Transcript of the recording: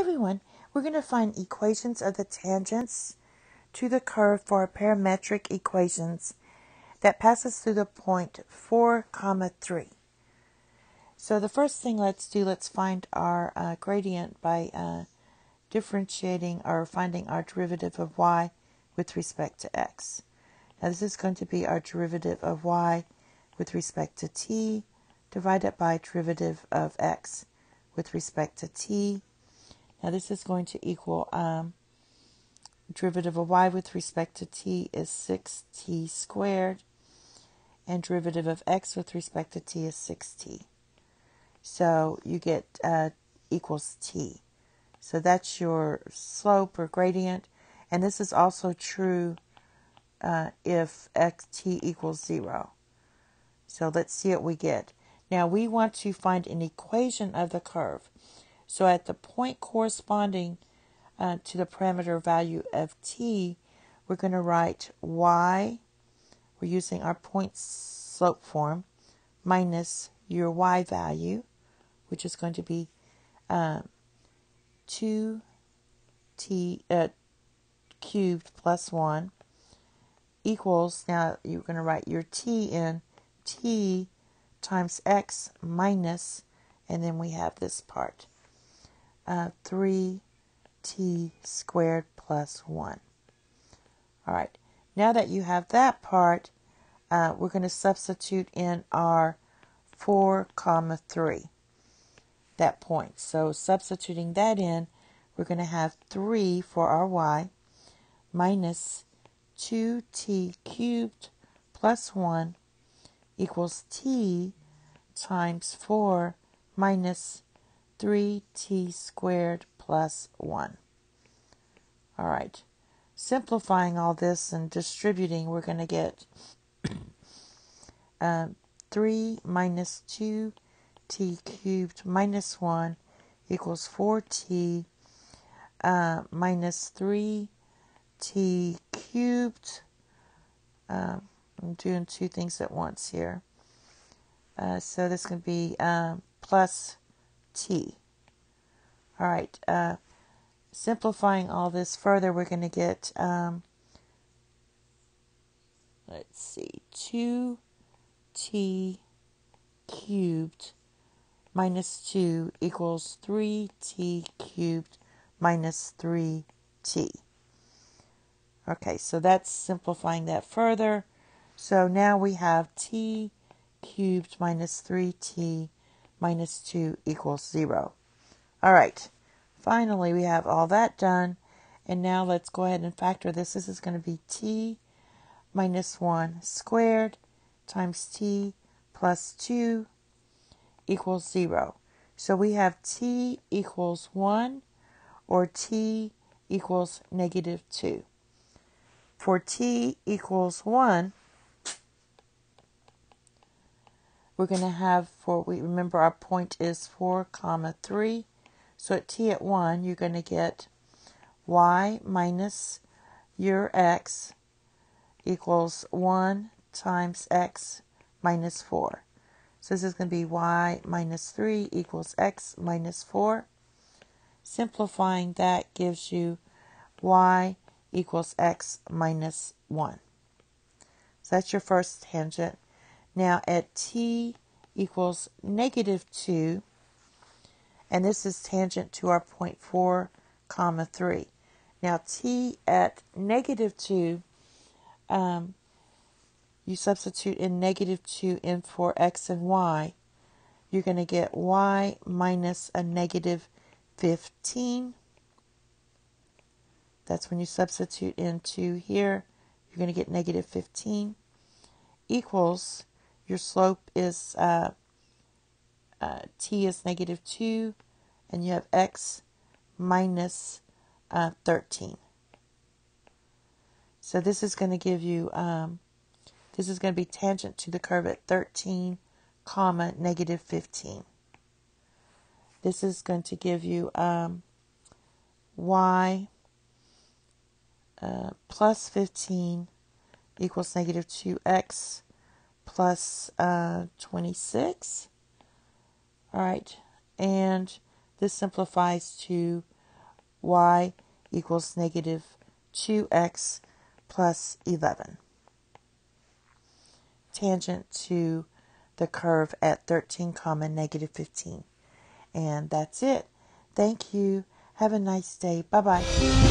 everyone, we're going to find equations of the tangents to the curve for our parametric equations that passes through the point 4 comma 3. So the first thing let's do, let's find our uh, gradient by uh, differentiating or finding our derivative of y with respect to x. Now this is going to be our derivative of y with respect to t divided by derivative of x with respect to t now this is going to equal um, derivative of y with respect to t is 6t squared and derivative of x with respect to t is 6t. So you get uh, equals t. So that's your slope or gradient. And this is also true uh, if x t equals 0. So let's see what we get. Now we want to find an equation of the curve. So at the point corresponding uh, to the parameter value of t, we're going to write y, we're using our point slope form, minus your y value, which is going to be uh, 2t uh, cubed plus 1 equals, now you're going to write your t in t times x minus, and then we have this part uh, 3t squared plus 1. All right, now that you have that part, uh, we're going to substitute in our 4 comma 3, that point. So substituting that in, we're going to have 3 for our y minus 2t cubed plus 1 equals t times 4 minus 3t squared plus 1. All right. Simplifying all this and distributing, we're going to get uh, 3 minus 2t cubed minus 1 equals 4t uh, minus 3t cubed. Uh, I'm doing two things at once here. Uh, so this can be uh, plus t. All right, uh, simplifying all this further, we're going to get, um, let's see, 2t cubed minus 2 equals 3t cubed minus 3t. Okay, so that's simplifying that further. So now we have t cubed minus 3t minus 2 equals 0. All right, finally we have all that done. And now let's go ahead and factor this. This is going to be t minus 1 squared times t plus 2 equals 0. So we have t equals 1 or t equals negative 2. For t equals 1, we're going to have for we remember our point is 4 comma 3 so at t at 1 you're going to get y minus your x equals 1 times x minus 4 so this is going to be y minus 3 equals x minus 4 simplifying that gives you y equals x minus 1 so that's your first tangent now at t equals negative 2, and this is tangent to our point 4 comma 3. Now t at negative 2, um, you substitute in negative 2 in for x and y, you're going to get y minus a negative 15. That's when you substitute into here, you're going to get negative 15 equals your slope is uh, uh, t is negative 2, and you have x minus, uh, 13. So this is going to give you, um, this is going to be tangent to the curve at 13, comma, negative 15. This is going to give you um, y uh, plus 15 equals negative 2x plus, uh, 26. All right, and this simplifies to y equals negative 2x plus 11. Tangent to the curve at 13 comma negative 15. And that's it. Thank you. Have a nice day. Bye bye.